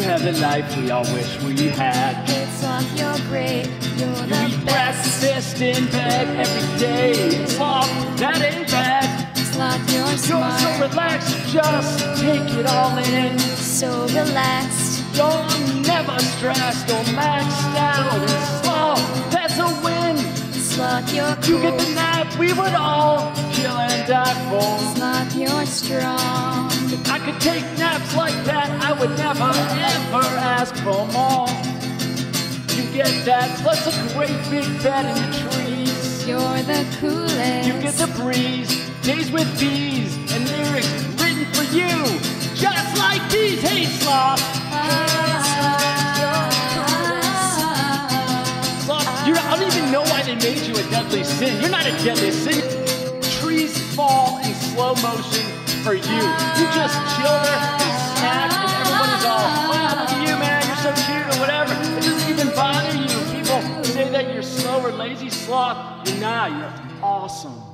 have the life we all wish we had. Hey sloth, you're. You're You the eat best. breakfast in bed every day. Sloth, that ain't bad. Sloth, you're You're so relaxed, just take it all in. So relaxed. Don't never stress, don't max out. And sloth, that's a win. Sloth, you're You get the nap, we would all kill and die for. Sloth, you're strong. I could take naps like that, ask for more. You get that, plus a great big bed in the trees. You're the coolest. You get the breeze, days with bees, and lyrics written for you, just like these. Hey, sloth, sloth, you I don't even know why they made you a deadly sin. You're not a deadly sin. Trees fall in slow motion for you. You just chill there, lazy sloth. You're not. You're awesome.